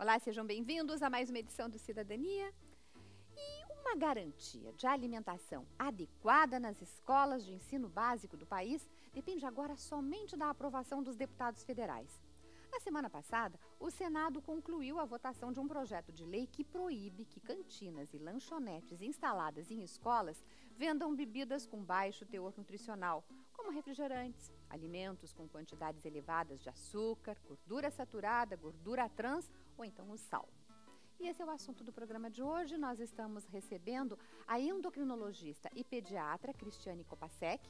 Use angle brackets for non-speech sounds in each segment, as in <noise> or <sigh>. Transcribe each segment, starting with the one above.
Olá, sejam bem-vindos a mais uma edição do Cidadania. E uma garantia de alimentação adequada nas escolas de ensino básico do país depende agora somente da aprovação dos deputados federais. Na semana passada, o Senado concluiu a votação de um projeto de lei que proíbe que cantinas e lanchonetes instaladas em escolas vendam bebidas com baixo teor nutricional, como refrigerantes, alimentos com quantidades elevadas de açúcar, gordura saturada, gordura trans ou então o sal. E esse é o assunto do programa de hoje. Nós estamos recebendo a endocrinologista e pediatra Cristiane Kopasek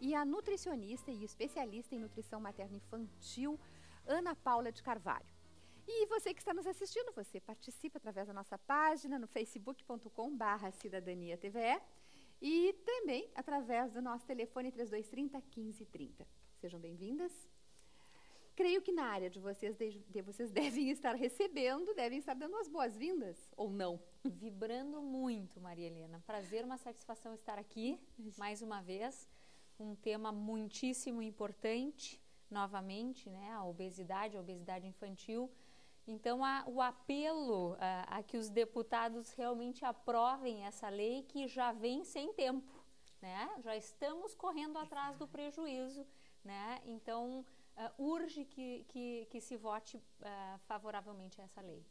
e a nutricionista e especialista em nutrição materno-infantil Ana Paula de Carvalho. E você que está nos assistindo, você participa através da nossa página no facebook.com/barra cidadania TVE e também através do nosso telefone 3230 1530. Sejam bem-vindas. Creio que na área de vocês, de, de, vocês <laughs> devem estar recebendo, devem estar dando as boas-vindas, ou não? Vibrando muito, Maria Helena. Prazer, uma satisfação estar aqui mais uma vez. Um tema muitíssimo importante, novamente, né? A obesidade, a obesidade infantil. Então, a, o apelo a, a, que os deputados realmente aprovem essa lei que já vem sem tempo, né? Já estamos correndo atrás do prejuízo, né? Então, uh, urge que, que, que, se vote uh, favoravelmente a essa lei.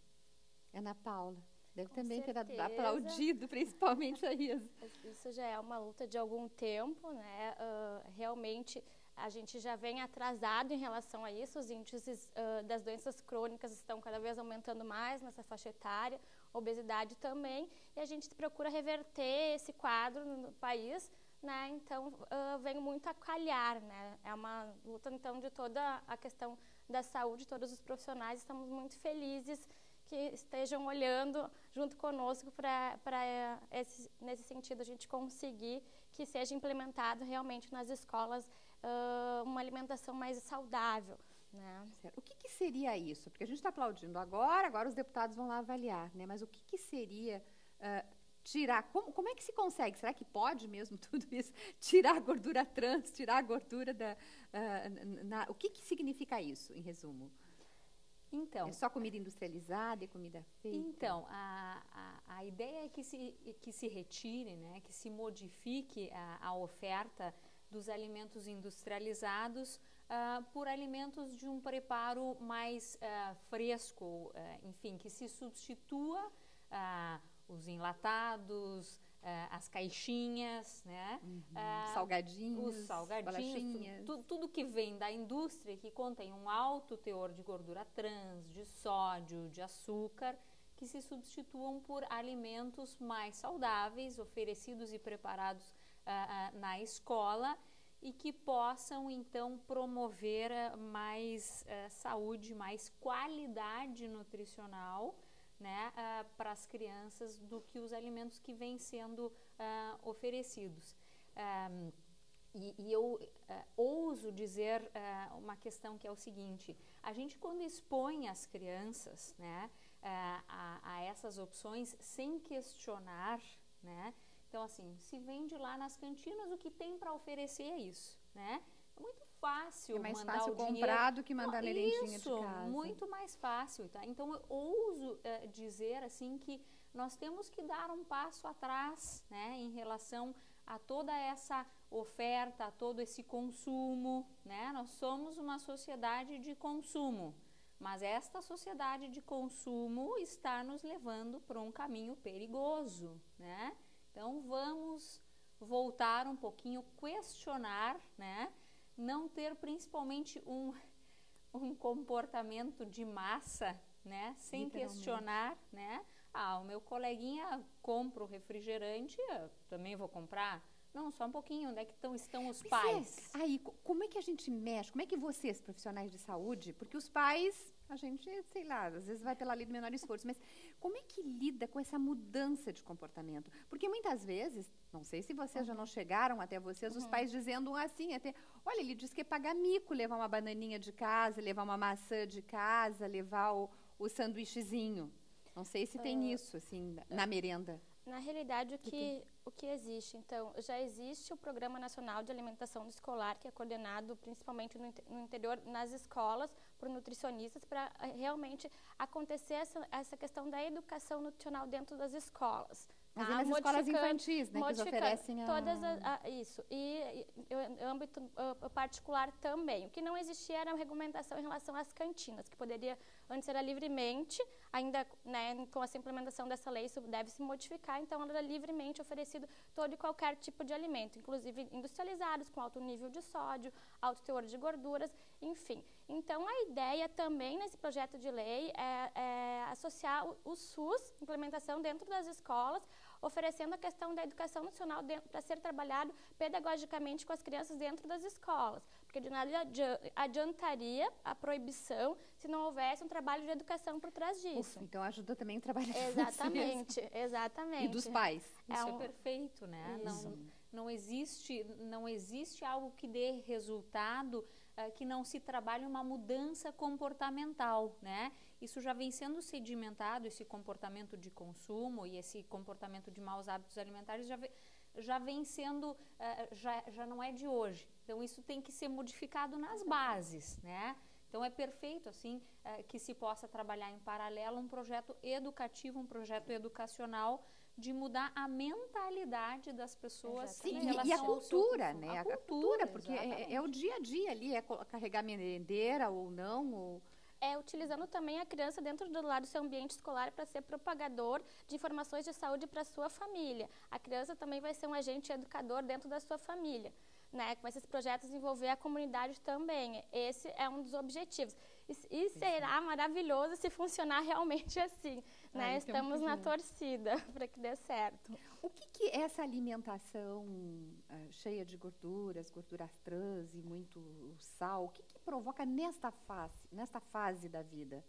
Ana Paula, deve Com também certeza. ter aplaudido, <laughs> principalmente a Isa. Isso já é uma luta de algum tempo, né? Uh, realmente a gente já vem atrasado em relação a isso, os índices uh, das doenças crônicas estão cada vez aumentando mais nessa faixa etária, obesidade também, e a gente procura reverter esse quadro no país, né? Então uh, vem muito a calhar, né? É uma luta então de toda a questão da saúde, todos os profissionais estamos muito felizes que estejam olhando junto conosco para nesse sentido a gente conseguir que seja implementado realmente nas escolas uh, uma alimentação mais saudável. Né? O que, que, seria isso? Porque a gente está aplaudindo agora, agora os deputados vão lá avaliar, né? mas o que, que seria uh, tirar? Como, como, é que se consegue? Será que pode mesmo <laughs> tudo isso? Tirar a gordura trans, tirar a gordura da. Uh, na, o que, que significa isso, em resumo? Então, é só comida industrializada e comida feita? Então, a, a, a, ideia é que se, que se retire, né, que se modifique a, a oferta dos alimentos industrializados uh, por alimentos de um preparo mais uh, fresco, uh, enfim, que se substitua os enlatados, as caixinhas, né? Uhum. salgadinhos, os salgadinhos, tu, tudo que vem da indústria que contém um alto teor de gordura trans, de sódio, de açúcar, que se substituam por alimentos mais saudáveis, oferecidos e preparados uh, na escola e que possam então promover mais saúde, mais qualidade nutricional né, uh, para as crianças do que os alimentos que vêm sendo uh, oferecidos. Um, e, e, eu uh, ouso dizer uh, uma questão que é o seguinte: a gente, quando expõe as crianças né, uh, a, a, essas opções sem questionar, né, então, assim, se vende lá nas cantinas, o que tem para oferecer é isso, né? É muito fácil é mais mandar fácil o comprar do que mandar merendinha de casa. muito mais fácil, tá? Então, eu ouso uh, dizer, assim, que nós temos que dar um passo atrás, né? Em relação a toda essa oferta, a todo esse consumo, né? Nós somos uma sociedade de consumo, mas esta sociedade de consumo está nos levando para um caminho perigoso, né? Então vamos voltar um pouquinho, questionar, né? Não ter principalmente um, <laughs> um comportamento de massa, né? Sem questionar, né? Ah, o meu coleguinha compra o refrigerante, eu também vou comprar. Não, só um pouquinho, onde é que estão, estão os pais? É. Aí, como é que a gente mexe? Como é que vocês, profissionais de saúde, porque os pais a gente, sei lá, às vezes vai pela lei do menor esforço, mas como é que lida com essa mudança de comportamento? Porque muitas vezes, não sei se vocês já não chegaram até vocês, uhum. os pais dizendo assim, até, olha, ele diz que é pagar mico levar uma bananinha de casa, levar uma maçã de casa, levar o, o sanduíchezinho. Não sei se tem uh, isso, assim, na merenda. Na realidade, o que, o que existe? Então, já existe o Programa Nacional de Alimentação Escolar, que é coordenado principalmente no, no interior, nas escolas, por nutricionistas para eh, realmente acontecer essa, essa questão da educação nutricional dentro das escolas. Mas tá? nas escolas infantis, né, que oferecem a... todas a, a, isso e, em âmbito uh, particular também. O que não existia era uma regulamentação em relação às cantinas, que poderia antes era livremente, ainda né, com essa implementação dessa lei isso deve se modificar, então era livremente oferecido todo e qualquer tipo de alimento, inclusive industrializados com alto nível de sódio, alto teor de gorduras, enfim. Então a ideia também nesse projeto de lei é, é associar o, o SUS, implementação dentro das escolas, oferecendo a questão da educação nacional para ser trabalhado pedagogicamente com as crianças dentro das escolas, porque de nada adiantaria a proibição se não houvesse um trabalho de educação por trás disso. Uf, então ajuda também o trabalho de Exatamente, <laughs> exatamente. E dos pais. É Isso é, um... é perfeito, né? Isso. Não, não existe, não existe algo que dê resultado uh, que não se trabalhe uma mudança comportamental, né? Isso já vem sendo sedimentado, esse comportamento de consumo e esse comportamento de maus hábitos alimentares já vem, já vem sendo, uh, já, já não é de hoje. Então, isso tem que ser modificado nas bases, né? Então é perfeito assim uh, que se possa trabalhar em paralelo um projeto educativo, um projeto educacional de mudar a mentalidade das pessoas Sim, e, a cultura, né? A, a cultura, porque é, é, o dia a dia ali, é carregar merendeira ou não, ou é utilizando também a criança dentro do lado do seu ambiente escolar para ser propagador de informações de saúde para a sua família. A criança também vai ser um agente educador dentro da sua família né, com esses projetos envolver a comunidade também. Esse é um dos objetivos. E, e será maravilhoso se funcionar realmente <laughs> assim. Né? Estamos na torcida <laughs> para que dê certo. O que, que essa alimentação uh, cheia de gorduras, gorduras trans e muito sal, o que, que provoca nesta fase, nesta fase da vida?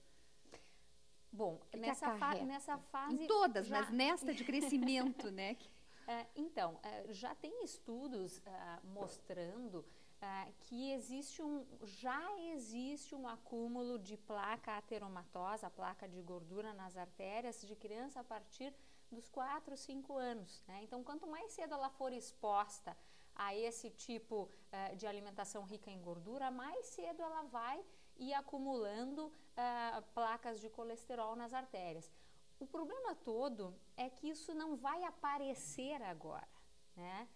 Bom, nessa, fa nessa fase. Em todas, já... mas nesta de crescimento, <laughs> né? É, então, é, já tem estudos é, mostrando que existe um, já existe um acúmulo de placa ateromatosa, placa de gordura nas artérias de criança a partir dos 4, 5 anos. Né? Então, quanto mais cedo ela for exposta a esse tipo uh, de alimentação rica em gordura, mais cedo ela vai ir acumulando uh, placas de colesterol nas artérias. O problema todo é que isso não vai aparecer agora, né?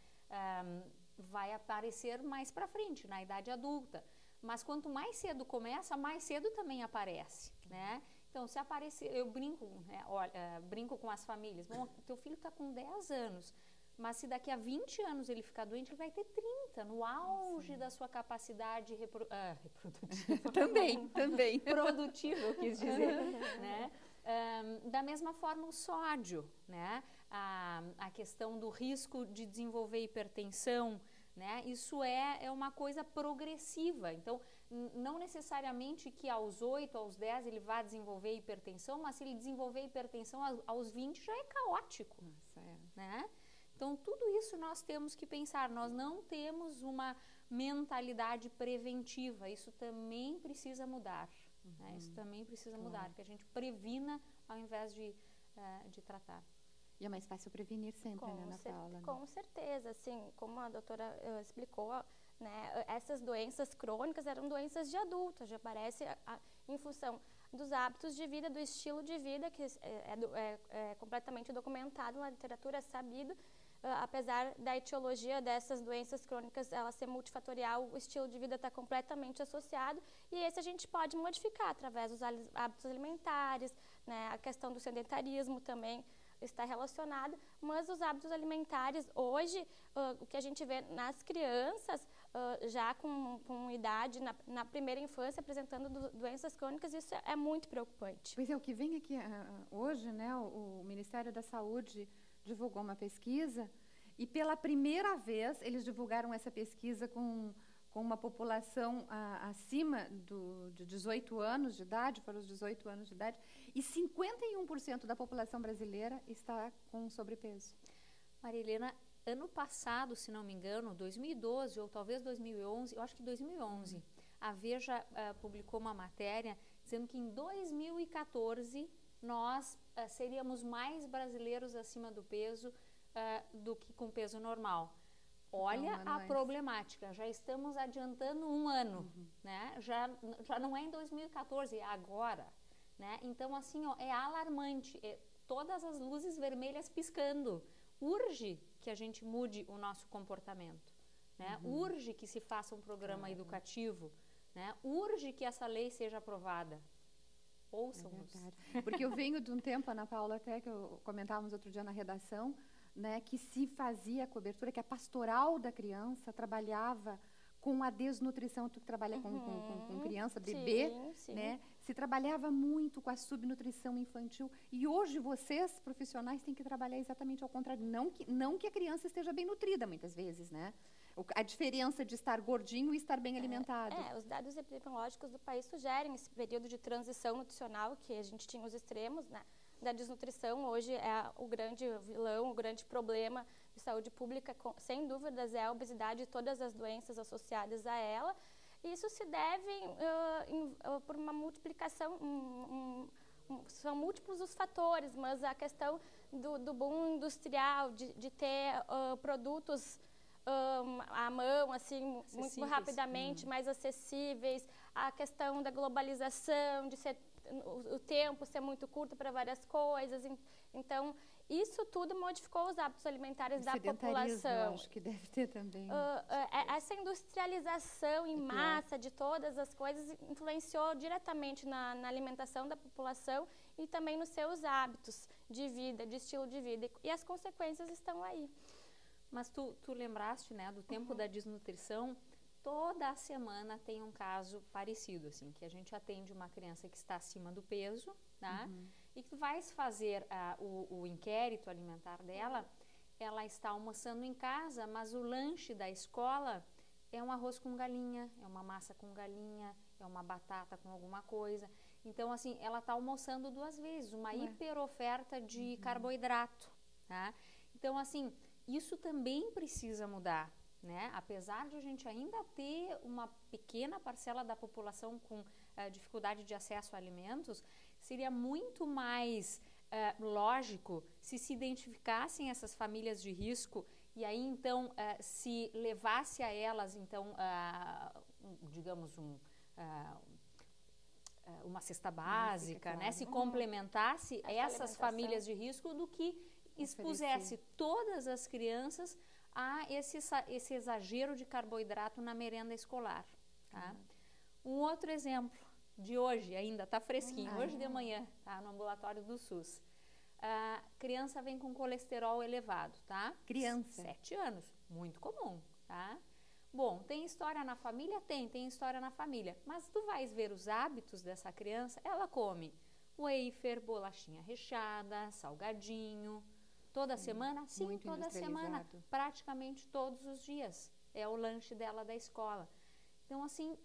Um, vai aparecer mais para frente, na idade adulta. Mas quanto mais cedo começa, mais cedo também aparece, né? Então, se aparecer, eu brinco, né? Olha, uh, brinco com as famílias. Bom, teu filho está com 10 anos, mas se daqui a 20 anos ele ficar doente, ele vai ter 30, no auge Sim. da sua capacidade repro uh, reprodutiva. <laughs> também, também. <laughs> Produtiva, eu quis dizer, <laughs> né? Um, da mesma forma, o sódio, né? A, a questão do risco de desenvolver hipertensão, né? Isso é, é uma coisa progressiva. Então, não necessariamente que aos 8, aos 10 ele vá desenvolver hipertensão, mas se ele desenvolver hipertensão aos, aos 20 já é caótico. Nossa, é. Né? Então, tudo isso nós temos que pensar. Nós não temos uma mentalidade preventiva. Isso também precisa mudar. Uhum. Né? Isso também precisa claro. mudar, que a gente previna ao invés de, uh, de tratar. E é mais fácil prevenir sempre, com né, Ana Paula? Né? Com certeza, assim, como a doutora uh, explicou, né, essas doenças crônicas eram doenças de adultos, já aparece a, a, em função dos hábitos de vida, do estilo de vida, que é, é, é, é completamente documentado na literatura, é sabido, apesar da etiologia dessas doenças crônicas ela ser multifatorial, o estilo de vida está completamente associado e esse a gente pode modificar através dos hábitos alimentares, né, a questão do sedentarismo também está relacionada, mas os hábitos alimentares hoje, uh, o que a gente vê nas crianças, uh, já com, com idade, na, na, primeira infância, apresentando do, doenças crônicas, isso é, é, muito preocupante. Pois é, o que vem aqui uh, hoje, né, o, o Ministério da Saúde divulgou uma pesquisa e pela primeira vez eles divulgaram essa pesquisa com, com uma população ah, acima do, de 18 anos de idade, para os 18 anos de idade, e 51% da população brasileira está com sobrepeso. Maria Helena, ano passado, se não me engano, 2012 ou talvez 2011, eu acho que 2011, a Veja uh, publicou uma matéria dizendo que em 2014 nós uh, seríamos mais brasileiros acima do peso uh, do que com peso normal. Olha a antes. problemática, já estamos adiantando um ano, uhum. né? Já, já não é em 2014, é agora, né? Então, assim, ó, é alarmante, é todas as luzes vermelhas piscando. Urge que a gente mude o nosso comportamento, né? Uhum. Urge que se faça um programa claro. educativo, né? Urge que essa lei seja aprovada. Ouçam-nos. É Porque eu venho de um tempo, Ana Paula, até que eu comentávamos outro dia na redação, né, que se fazia a cobertura, que a pastoral da criança trabalhava com a desnutrição, tu que trabalha uhum, com, com, com, criança, bebê, sim, sim. né? Se trabalhava muito com a subnutrição infantil e hoje vocês, profissionais, têm que trabalhar exatamente ao contrário. Não que, não que a criança esteja bem nutrida, muitas vezes, né? A diferença de estar gordinho e estar bem alimentado. É, é, os dados epidemiológicos do país sugerem esse período de transição nutricional, que a gente tinha os extremos, né? Da desnutrição hoje é o grande vilão, o grande problema de saúde pública, sem dúvidas, é a obesidade e todas as doenças associadas a ela. Isso se deve uh, em, uh, por uma multiplicação, um, um, são múltiplos os fatores, mas a questão do, do boom industrial, de, de ter uh, produtos à mão, assim, muito rapidamente, hum. mais acessíveis, a questão da globalização, de ser o, o tempo ser muito curto para várias coisas. Então, isso tudo modificou os hábitos alimentares da população. acho que deve ter também. Uh, uh, essa industrialização em é massa de todas as coisas influenciou diretamente na, na, alimentação da população e também nos seus hábitos de vida, de estilo de vida. E, e as consequências estão aí. Mas tu, tu lembraste, né, do tempo uhum. da desnutrição, toda semana tem um caso parecido, assim, que a gente atende uma criança que está acima do peso, né, uhum. e que tu vais fazer uh, o, o, inquérito alimentar dela, ela está almoçando em casa, mas o lanche da escola é um arroz com galinha, é uma massa com galinha, é uma batata com alguma coisa. Então, assim, ela está almoçando duas vezes, uma hiper hiperoferta de uhum. carboidrato, tá? Então, assim, isso também precisa mudar. Né? Apesar de a gente ainda ter uma pequena parcela da população com uh, dificuldade de acesso a alimentos, seria muito mais uh, lógico se se identificassem essas famílias de risco e aí então uh, se levasse a elas então digamos um uma cesta básica, né? Se complementasse essas famílias de risco do que expusesse todas as crianças a esse, esse exagero de carboidrato na merenda escolar. Tá? Uhum. Um outro exemplo de hoje, ainda está fresquinho, hoje de manhã, tá? no ambulatório do SUS. A criança vem com colesterol elevado, tá? Criança. Sete anos, muito comum, tá? Bom, tem história na família? Tem, tem história na família. Mas tu vais ver os hábitos dessa criança, ela come wafer, bolachinha recheada, salgadinho, Toda semana? Sim, toda semana. Praticamente todos os dias. É o lanche dela da escola. Então, assim,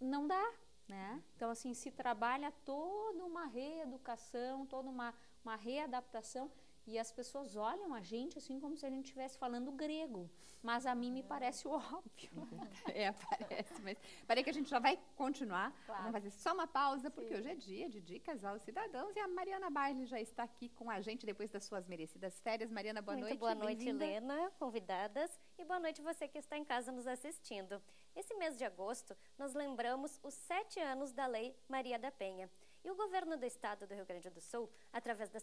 não dá, né? Então, assim, se trabalha toda uma reeducação, toda uma, uma readaptação e as pessoas olham a gente assim como se a gente estivesse falando grego. Mas a mim me parece óbvio. <laughs> É, parece. Mas peraí que a gente já vai continuar. Claro. Vamos fazer só uma pausa, porque Sim. hoje é dia de dicas aos cidadãos. E a Mariana Baile já está aqui com a gente depois das suas merecidas férias. Mariana, boa Muito noite. boa noite, Helena, convidadas. E boa noite você que está em casa nos assistindo. Esse mês de agosto, nós lembramos os sete anos da Lei Maria da Penha. E o governo do estado do Rio Grande do Sul, através da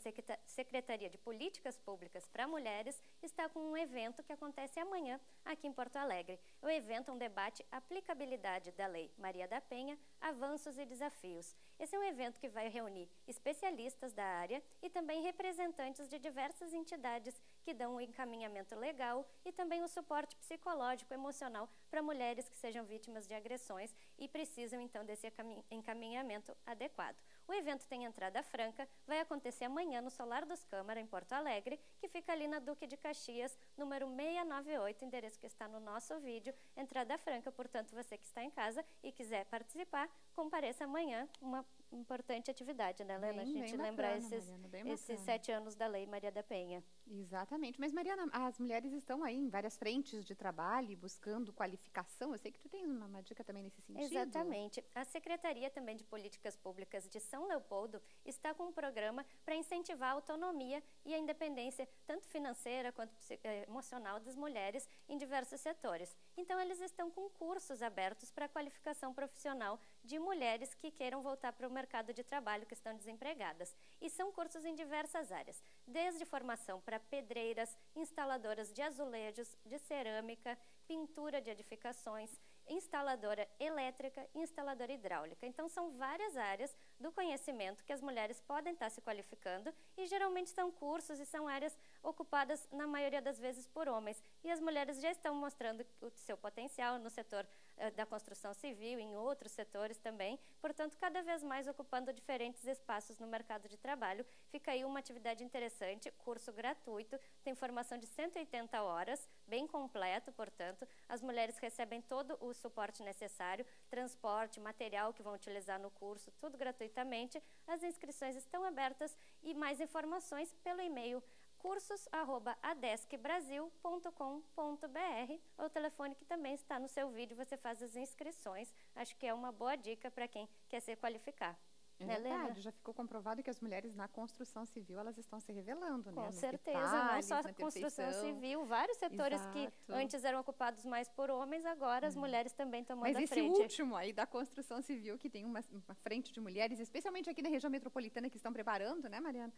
Secretaria de Políticas Públicas para Mulheres, está com um evento que acontece amanhã aqui em Porto Alegre. O evento é um debate aplicabilidade da Lei Maria da Penha, avanços e desafios. Esse é um evento que vai reunir especialistas da área e também representantes de diversas entidades que dão o encaminhamento legal e também o suporte psicológico e emocional para mulheres que sejam vítimas de agressões e precisam então desse encaminhamento adequado. O evento tem entrada franca, vai acontecer amanhã no Solar dos Câmara, em Porto Alegre, que fica ali na Duque de Caxias, número 698, endereço que está no nosso vídeo. Entrada franca, portanto, você que está em casa e quiser participar, compareça amanhã, uma importante atividade, né, Helena? Bem, a gente lembrar esses, Mariana, esses sete anos da Lei Maria da Penha. Exatamente. Mas, Mariana, as mulheres estão aí em várias frentes de trabalho, buscando qualificação. Eu sei que tu tens uma, uma dica também nesse sentido. Exatamente. A Secretaria também de Políticas Públicas de São Leopoldo está com um programa para incentivar a autonomia e a independência, tanto financeira quanto eh, emocional, das mulheres em diversos setores. Então, eles estão com cursos abertos para qualificação profissional de mulheres que queiram voltar para o mercado de trabalho, que estão desempregadas. E são cursos em diversas áreas, desde formação para pedreiras, instaladoras de azulejos, de cerâmica, pintura de edificações, instaladora elétrica e instaladora hidráulica. Então, são várias áreas do conhecimento que as mulheres podem estar se qualificando e geralmente são cursos e são áreas ocupadas, na maioria das vezes, por homens. E as mulheres já estão mostrando o seu potencial no setor eh, da construção civil, em outros setores também, portanto, cada vez mais ocupando diferentes espaços no mercado de trabalho. Fica aí uma atividade interessante, curso gratuito, tem formação de 180 horas, bem completo, portanto, as mulheres recebem todo o suporte necessário, transporte, material que vão utilizar no curso, tudo gratuitamente. As inscrições estão abertas e mais informações pelo e-mail cursos@adescbrasil.com.br ou o telefone que também está no seu vídeo, você faz as inscrições. Acho que é uma boa dica para quem quer se qualificar. É né, verdade, Lena? já ficou comprovado que as mulheres na construção civil elas estão se revelando, Com né? certeza, detalhes, não só a construção civil, vários setores Exato. que antes eram ocupados mais por homens, agora as hum. mulheres também tomando Mas a frente. Mas esse último aí da construção civil, que tem uma, uma frente de mulheres, especialmente aqui na região metropolitana que estão preparando, né, Mariana?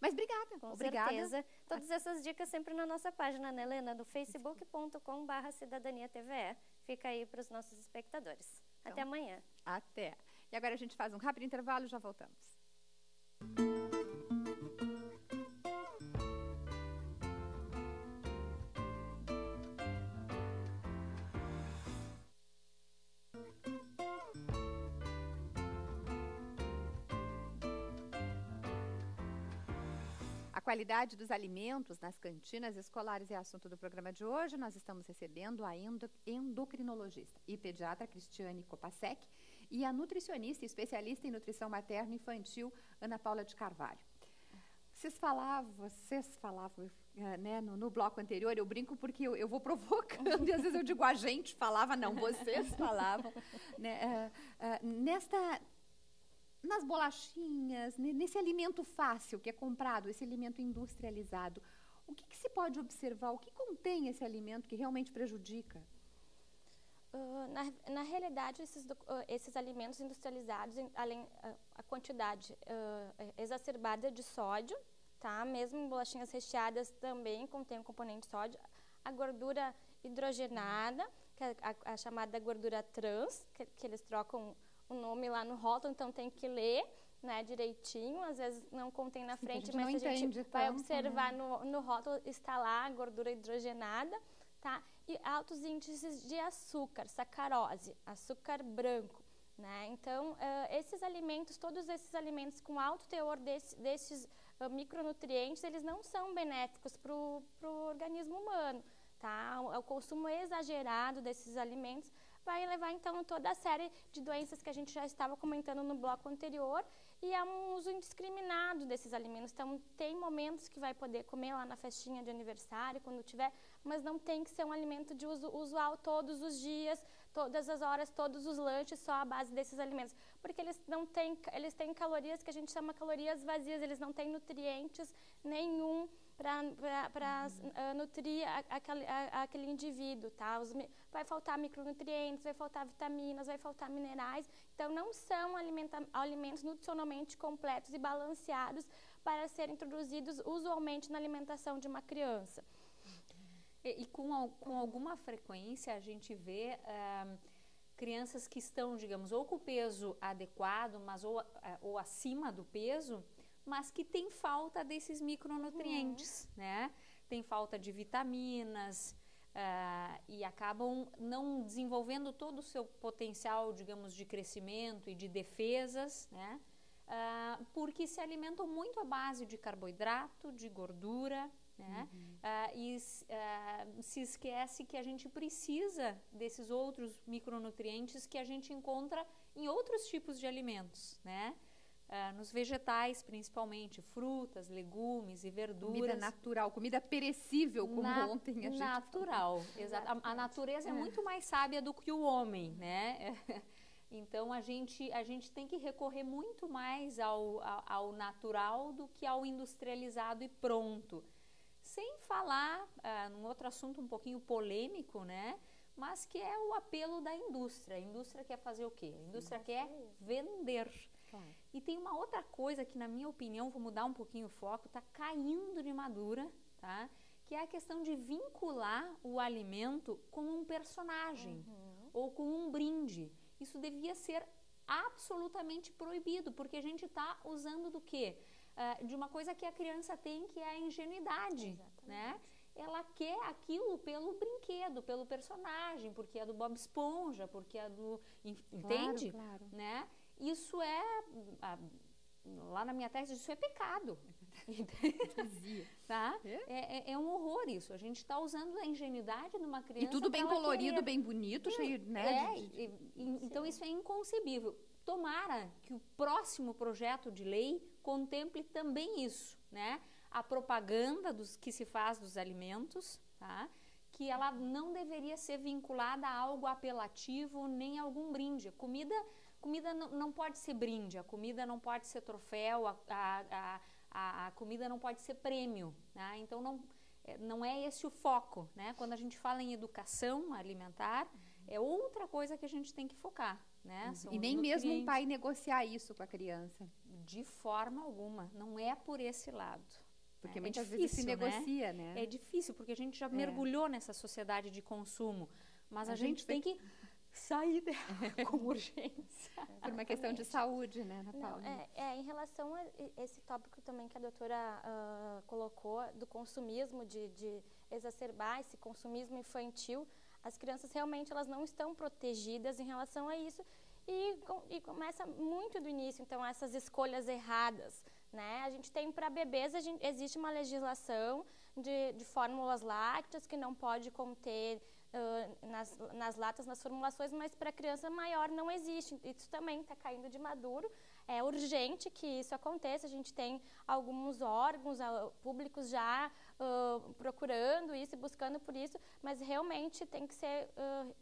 Mas obrigada. Com obrigada. certeza. Todas essas dicas sempre na nossa página, né, Helena? No facebook.com.br cidadania TVE. Fica aí para os nossos espectadores. Então, até amanhã. Até. E agora a gente faz um rápido intervalo e já voltamos. qualidade dos alimentos nas cantinas escolares é assunto do programa de hoje. Nós estamos recebendo a endocrinologista e pediatra Cristiane Kopasek e a nutricionista especialista em nutrição materna e infantil Ana Paula de Carvalho. Vocês falavam, vocês falavam eh, né, no, no, bloco anterior, eu brinco porque eu, eu, vou provocando, <laughs> e às vezes eu digo a gente falava, não, vocês falavam. <laughs> Né, uh, uh, nesta, nas bolachinhas, nesse alimento fácil que é comprado, esse alimento industrializado, o que, que se pode observar? O que contém esse alimento que realmente prejudica? Uh, na, na, realidade, esses, uh, esses alimentos industrializados, além uh, a quantidade exacerbada de sódio, tá? Mesmo bolachinhas recheadas também contém o componente sódio, a gordura hidrogenada, que é a, a chamada gordura trans, que, que eles trocam o nome lá no rótulo, então tem que ler né, direitinho, às vezes não contém na Sim, frente, a mas a gente vai observar né? no, no rótulo, está lá gordura hidrogenada, tá? Altos índices de açúcar, sacarose, açúcar branco, né? Então, uh, esses alimentos, todos esses alimentos com alto teor desse, desses uh, micronutrientes, eles não são benéficos para o organismo humano, tá? O, o consumo exagerado desses alimentos vai levar então toda a série de doenças que a gente já estava comentando no bloco anterior e é um uso indiscriminado desses alimentos. Então, tem momentos que vai poder comer lá na festinha de aniversário, quando tiver, mas não tem que ser um alimento de uso usual todos os dias, todas as horas, todos os lanches, só a base desses alimentos. Porque eles não têm, eles têm calorias que a gente chama calorias vazias, eles não têm nutrientes nenhum para uh, ah, nutrir a, aquele, a, aquele indivíduo, tá? Os, vai faltar micronutrientes, vai faltar vitaminas, vai faltar minerais. Então, não são alimenta, alimentos nutricionalmente completos e balanceados para serem introduzidos usualmente na alimentação de uma criança. E, e com, com alguma frequência a gente vê... Uh, crianças que estão, digamos, ou com o peso adequado, mas ou, ou acima do peso, mas que tem falta desses micronutrientes, uhum. né? Tem falta de vitaminas uh, e acabam não desenvolvendo todo o seu potencial, digamos, de crescimento e de defesas, né? Uh, porque se alimentam muito à base de carboidrato, de gordura, né? Uhum. Uh, e uh, se esquece que a gente precisa desses outros micronutrientes que a gente encontra em outros tipos de alimentos, né? Uh, nos vegetais, principalmente, frutas, legumes e verduras. Comida natural, comida perecível, como Na ontem a gente Natural, <laughs> exato. A, a, natureza é. é. muito mais sábia do que o homem, né? <laughs> Então a gente, a gente tem que recorrer muito mais ao, ao, ao natural do que ao industrializado e pronto. Sem falar uh, num outro assunto um pouquinho polêmico, né? Mas que é o apelo da indústria. A indústria quer fazer o quê? A indústria quer vender. Claro. E tem uma outra coisa que, na minha opinião, vou mudar um pouquinho o foco, está caindo de madura, tá? Que é a questão de vincular o alimento com um personagem uhum. ou com um brinde. Isso devia ser absolutamente proibido, porque a gente está usando do quê? Uh, de uma coisa que a criança tem, que é a ingenuidade. Né? Ela quer aquilo pelo brinquedo, pelo personagem, porque é do Bob Esponja, porque é do... Entende? Claro, claro. Né? Isso é... A, lá na minha tese, isso é pecado. <laughs> tá? É? é? É, é, um horror isso. A gente está usando a ingenuidade numa criança. E tudo bem colorido, querer... bem bonito, cheio, né? É, de, de... então isso é inconcebível. Tomara que o próximo projeto de lei contemple também isso, né? A propaganda dos que se faz dos alimentos, tá? Que ela não deveria ser vinculada a algo apelativo nem a algum brinde. Comida comida não, pode ser brinde, a comida não pode ser troféu, a, a, a, a comida não pode ser prêmio. Né? Então, não, é, não é esse o foco. Né? Quando a gente fala em educação alimentar, é outra coisa que a gente tem que focar. Né? São e nem mesmo um pai negociar isso com a criança. De forma alguma. Não é por esse lado. Porque é, muitas é difícil, vezes se né? negocia, né? né? É difícil, porque a gente já é. mergulhou nessa sociedade de consumo. Mas a, a gente, gente, tem que sair dela <laughs> com urgência. Por uma questão de saúde, né, Ana Paula? Não, é, é, em relação a esse tópico também que a doutora uh, colocou, do consumismo, de, de exacerbar esse consumismo infantil, as crianças realmente elas não estão protegidas em relação a isso e, e começa muito do início, então, essas escolhas erradas. Né? A gente tem para bebês, gente, existe uma legislação de, de fórmulas lácteas que não pode conter uh, nas, nas latas, nas formulações, mas para criança maior não existe. Isso também está caindo de maduro. É urgente que isso aconteça. A gente tem alguns órgãos uh, públicos já uh, procurando isso e buscando por isso, mas realmente tem que ser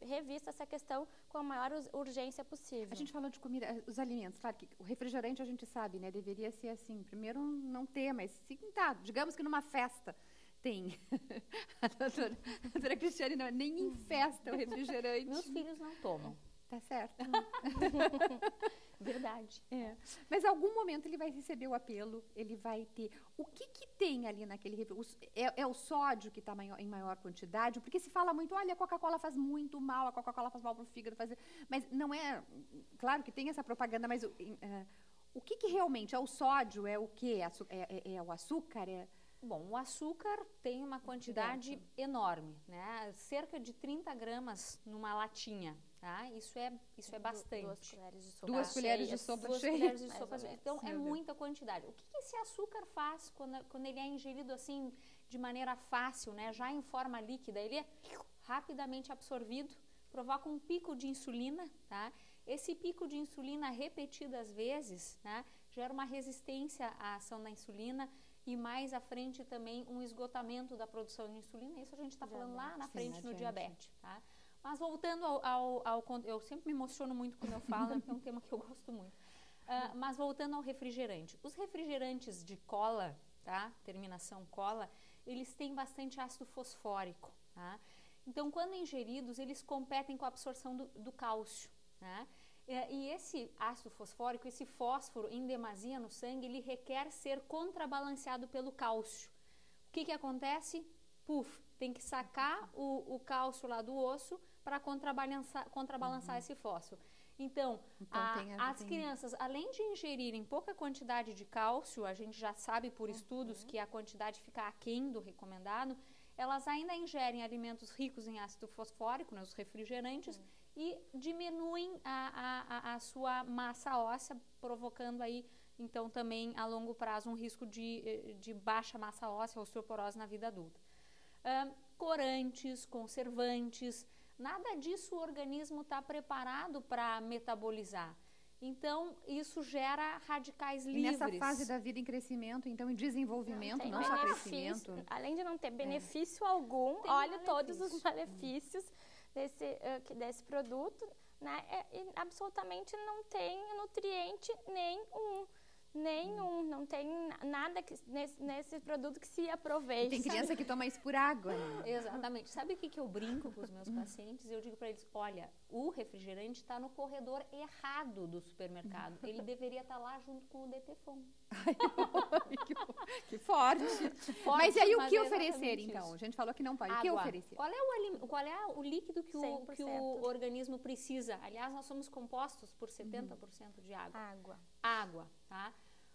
revista essa questão com a maior urgência possível. A gente falou de comida, eh, os alimentos, claro que o refrigerante a gente sabe, né? Deveria ser assim, primeiro não ter, mas sim, tá, digamos que numa festa tem. <laughs> A doutora, a doutora Cristiane não, nem em festa o refrigerante. Meus filhos não tomam. Tá certo. <laughs> Verdade. É. Mas em algum momento ele vai receber o apelo, ele vai ter. O que, que tem ali naquele é, é o sódio que está em maior quantidade? Porque se fala muito, olha, a Coca-Cola faz muito mal, a Coca-Cola faz mal para o fígado, faz... mas não é. Claro que tem essa propaganda, mas uh, o que, que realmente é o sódio? É o que? É, é, é, o açúcar? É Bom, o açúcar tem uma quantidade enorme, né? Cerca de 30 gramas numa latinha, tá? Isso é, isso é bastante. Duas colheres de sopa Duas colheres de sopa Duas colheres de sopa Então, é muita quantidade. O que, que esse açúcar faz quando, quando ele é ingerido assim, de maneira fácil, né? Já em forma líquida, ele é rapidamente absorvido, provoca um pico de insulina, tá? Esse pico de insulina repetidas vezes, né? Gera uma resistência à ação da insulina, e mais à frente também um esgotamento da produção de insulina. Isso a gente está falando lá na frente Sim, no diabetes, tá? Mas voltando ao, ao, ao, Eu sempre me emociono muito quando eu falo, é um tema que eu gosto muito. Uh, mas voltando ao refrigerante. Os refrigerantes de cola, tá? Terminação cola, eles têm bastante ácido fosfórico, tá? Então, quando ingeridos, eles competem com a absorção do, do cálcio, né? E esse ácido fosfórico, esse fósforo em demasia no sangue, ele requer ser contrabalanceado pelo cálcio. O que, que acontece? Puf, tem que sacar o, o cálcio lá do osso para contrabalançar, contrabalançar uhum. esse fósforo. Então, então a, as crianças, além de ingerirem pouca quantidade de cálcio, a gente já sabe por uhum. estudos que a quantidade fica aquém do recomendado, elas ainda ingerem alimentos ricos em ácido fosfórico, né, os refrigerantes, uhum e diminuem a, a, a sua massa óssea, provocando aí então também a longo prazo um risco de, de baixa massa óssea, osteoporose na vida adulta. Uh, corantes, conservantes, nada disso o organismo está preparado para metabolizar. Então, isso gera radicais E livres. nessa fase da vida em crescimento, então em desenvolvimento, tem não, só crescimento. Além de não ter benefício algum, Tem olhe todos os malefício. malefícios desse, eh, que- desse produto, né? É- e absolutamente não tem nutriente nenhum. Nenhum, não tem na- nada que, nesse, nesse produto que se aproveite. Tem criança que toma isso por água, né? Exatamente. Sabe o que, que eu brinco com os meus pacientes? Eu digo para eles: olha, o refrigerante está no corredor errado do supermercado. Ele deveria estar lá junto com o DTFON. Que forte. Forte, mas e aí o que oferecer, então? isso. A gente falou que não pode. O que Água. oferecer? Qual é o, qual é o líquido que o, que 100%. o organismo precisa? Aliás, nós somos compostos por 70% de água. Água. Água, tá?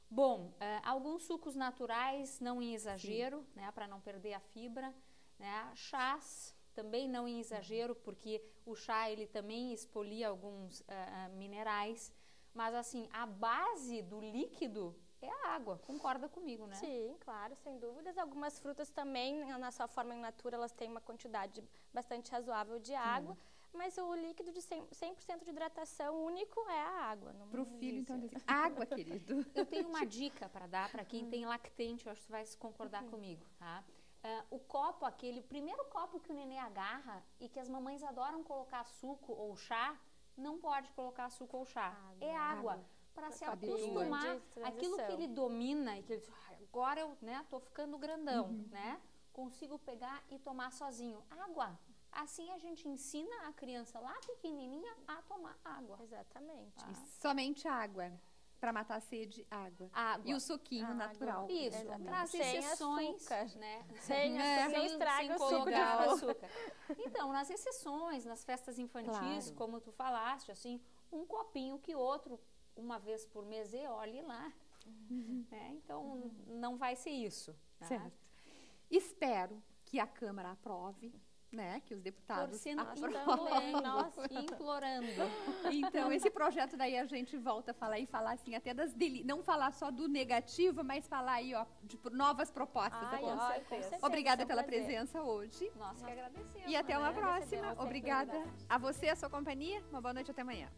Bom, eh, alguns sucos naturais, não em exagero, né, para não perder a fibra, né? Chás, também não em exagero, porque o chá ele também expolia alguns eh, eh, minerais, mas assim, a base do líquido é a água. Concorda comigo, né? Sim, claro, sem dúvidas. Algumas frutas também, na sua forma in natura, elas têm uma quantidade bastante razoável de água, mas o líquido de 100%, 100 de hidratação único é a água. Não Pro filho, então, dizer, <laughs> água, querido. Eu tenho uma dica para dar para quem tem lactente, eu acho que você vai concordar Uhum. comigo, tá? Ah, o copo, aquele primeiro copo que o nenê agarra e que as mamães adoram colocar suco ou chá, não pode colocar suco ou chá. Água. É água. Água. Para se acostumar, aquilo que ele domina e que ele diz, "Ai, agora eu né, tô ficando grandão, Uhum. né? Consigo pegar e tomar sozinho. Água. Assim a gente ensina a criança lá pequenininha a tomar água. Exatamente. Tá? Somente água. Pra matar a sede, água. Água. E o suquinho Água. natural. Isso, Exatamente. para as Sem exceções, açúcar. né? Sem <laughs> É. açúcar, não estraga o colocar açúcar. Então, nas exceções, nas festas infantis, Claro. como tu falaste, assim, um copinho que outro, uma vez por mês, e olhe lá. né? Então, não vai ser isso. tá? Certo. Espero que a Câmara aprove, né? Que os deputados aprovem. também, Nós <laughs> implorando. Então, esse projeto daí a gente volta a falar e falar assim, até das deli não falar só do negativo, mas falar aí, ó, de novas propostas. Ai, ó, com certeza, Obrigada é pela prazer. presença hoje. Nós que agradecemos. E até uma né? próxima. Obrigada a você, a sua companhia. Uma boa noite até amanhã.